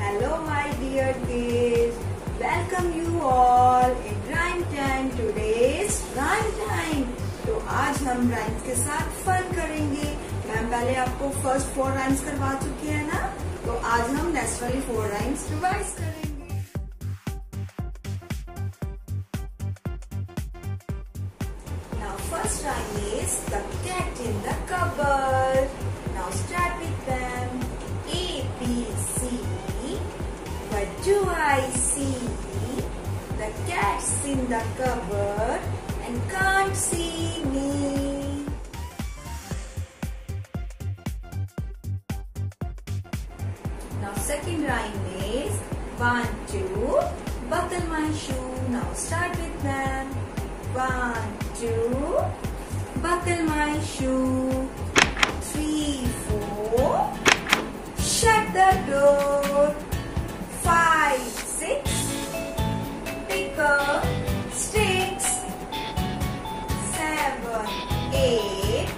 Hello, my dear kids. Welcome you all in rhyme time. Today's rhyme time. तो आज हम rhymes के साथ फन करेंगे मैम पहले आपको फ़र्स्ट फोर राइम्स करवा चुकी है ना तो आज हम नेक्स्ट वाली फोर राइम्स रिवाइज करेंगे Now first rhyme is the cat in the cupboard. Do I see? The cat's in the cupboard and can't see me. Now second rhyme is one, two, buckle my shoe. Now start with them. One, two, buckle my shoe. Three, four, shut the door. Eight.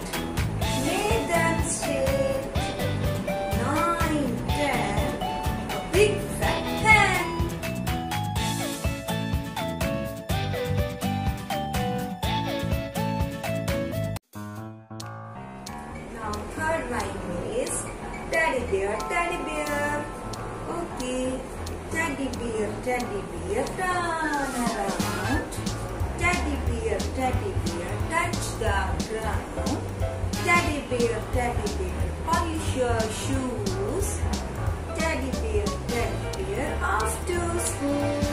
Nine, ten, a big fat. Now third rhyme is teddy bear, teddy bear. Okay, teddy bear, teddy bear, turn bear, teddy bear, polish your shoes. Teddy bear, teddy bear, to school.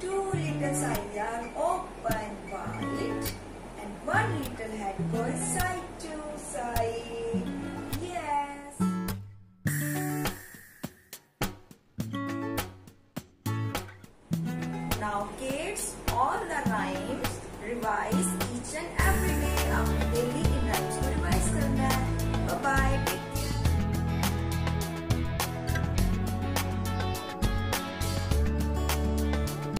Two little one little head goes side to side. Yes. Now kids, all the rhymes revise each and every